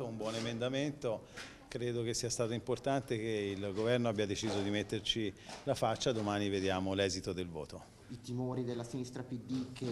fatto, un buon emendamento, credo che sia stato importante che il governo abbia deciso di metterci la faccia, domani vediamo l'esito del voto. I timori della sinistra PD che